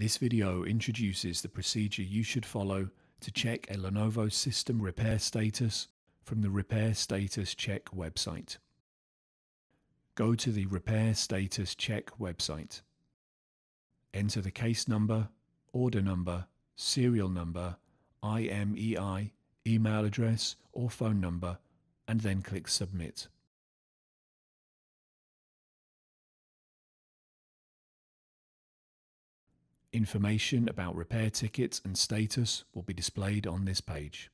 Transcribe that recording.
This video introduces the procedure you should follow to check a Lenovo system repair status from the Repair Status Check website. Go to the Repair Status Check website. Enter the case number, order number, serial number, IMEI, email address or phone number and then click Submit. Information about repair tickets and status will be displayed on this page.